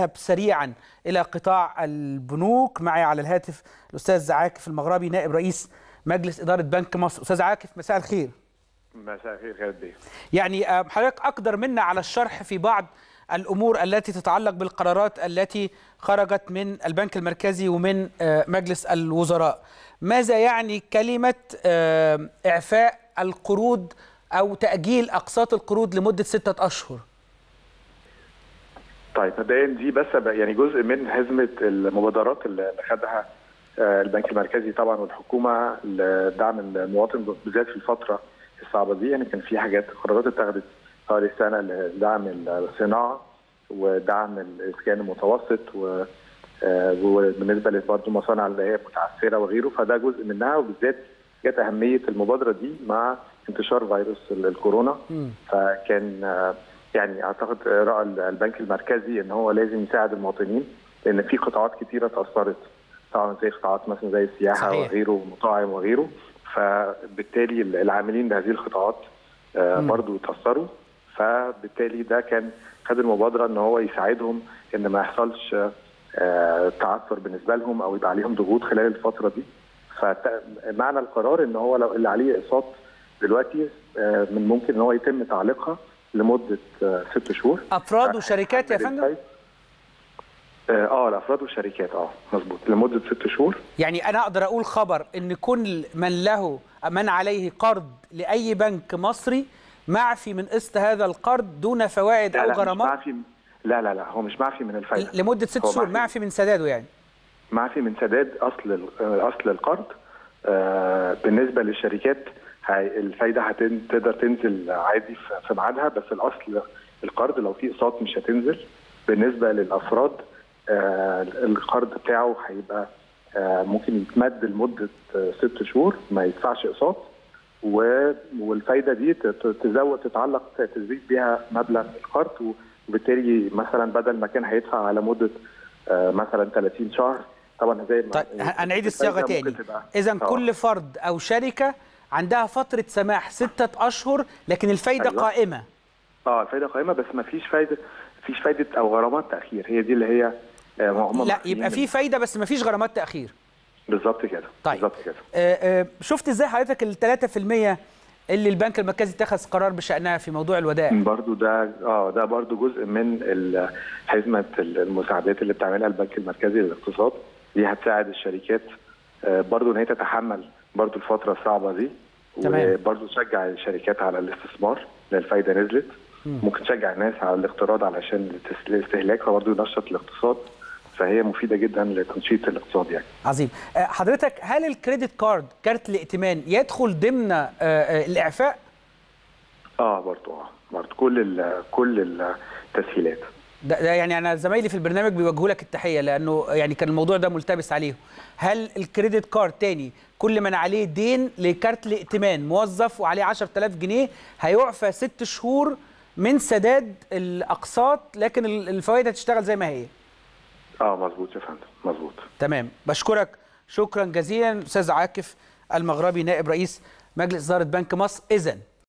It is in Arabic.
نذهب سريعا إلى قطاع البنوك. معي على الهاتف الأستاذ عاكف المغربي نائب رئيس مجلس إدارة بنك مصر. أستاذ عاكف مساء الخير. مساء الخير خالد يعني آه، حضرتك أقدر منا على الشرح في بعض الأمور التي تتعلق بالقرارات التي خرجت من البنك المركزي ومن آه، مجلس الوزراء. ماذا يعني كلمة آه، إعفاء القروض أو تأجيل أقساط القروض لمدة ستة أشهر؟ طيب مبدئيا دي بس يعني جزء من هزمة المبادرات اللي خدها آه، البنك المركزي طبعا والحكومة لدعم المواطن بالذات في الفترة الصعبة دي. يعني كان في حاجات قرارات اتخذت حوالي سنة لدعم الصناعة ودعم الاسكان المتوسط و آه، وبالنسبة برضه المصانع اللي هي متعثرة وغيره. فده جزء منها وبالذات جت أهمية المبادرة دي مع انتشار فيروس الكورونا. فكان آه، يعني أعتقد رأى البنك المركزي إن هو لازم يساعد المواطنين لأن في قطاعات كثيره تاثرت طبعا زي قطاعات مثلا زي السياحة صحيح. وغيره ومطاعم وغيره. فبالتالي العاملين بهذه القطاعات آه، برضو تاثروا فبالتالي ده كان خد المبادرة إن هو يساعدهم إن ما يحصلش آه، تعثر بالنسبة لهم أو يبقى عليهم ضغوط خلال الفترة دي. فمعنى القرار إن هو لو اللي عليه إقساط دلوقتي آه، من ممكن إن هو يتم تعليقها لمدة آه، ست شهور. أفراد وشركات يا فندم؟ آه آه، الأفراد والشركات آه مظبوط. لمدة ست شهور. يعني أنا أقدر أقول خبر إن كل من له من عليه قرض لأي بنك مصري معفي من قسط هذا القرض دون فوائد أو غرامات؟ معفي لا لا لا هو مش معفي من الفايدة. لمدة ست هو شهور معفي من سداده يعني. معفي من سداد أصل آه، أصل القرض آه، بالنسبة للشركات الفايدة هتن- تقدر تنزل عادي في- ميعادها بس الأصل القرض لو في أقساط مش هتنزل. بالنسبة للأفراد آه، القرض بتاعه هيبقى آه، ممكن يتمد لمدة آه، ست شهور ما يدفعش أقساط. والفايدة دي تزود تتعلق تزيد بيها مبلغ القرض. وبالتالي مثلا بدل ما كان هيدفع على مدة آه، مثلا 30 شهر طبعا زي طيب هنعيد الصياغة تاني. اذا. كل فرد أو شركة عندها فترة سماح ستة أشهر لكن الفايدة أيوة. قائمة. آه الفايدة قائمة بس ما فيش فايدة فيش فايدة أو غرامات تأخير. هي دي اللي هي آه، هم لا يبقى في فايدة بس ما فيش غرامات تأخير. بالظبط كده طيب. بالظبط كده. آه، آه، شفت إزاي حضرتك ال 3% اللي البنك المركزي اتخذ قرار بشأنها في موضوع الودائع؟ برضو ده آه ده برضو جزء من حزمة المساعدات اللي بتعملها البنك المركزي للاقتصاد. دي هتساعد الشركات آه، برضو إن هي تتحمل برضو الفترة الصعبة دي. تمام. وبرضو تشجع الشركات على الاستثمار لأن الفايدة نزلت. ممكن تشجع الناس على الاقتراض علشان الاست- الاستهلاك فبرضو ينشط الاقتصاد. فهي مفيدة جدا لتنشيط الاقتصاد يعني. عظيم. آه، حضرتك هل ال credit card كارت الائتمان يدخل ضمن آه، آه، الإعفاء؟ آه برضو آه برضو. كل ال كل التسهيلات. ده, ده يعني أنا زمايلي في البرنامج بيوجهوا لك التحية لأنه يعني كان الموضوع ده ملتبس عليهم. هل الكريدت كارد تاني كل من عليه دين لكارت الائتمان موظف وعليه 10000 جنيه هيعفى ست شهور من سداد الأقساط لكن ال- الفوائد هتشتغل زي ما هي؟ آه مظبوط يا فندم مظبوط. تمام. بشكرك. شكرا جزيلا. أستاذ عاكف المغربي نائب رئيس مجلس إدارة بنك مصر. اذا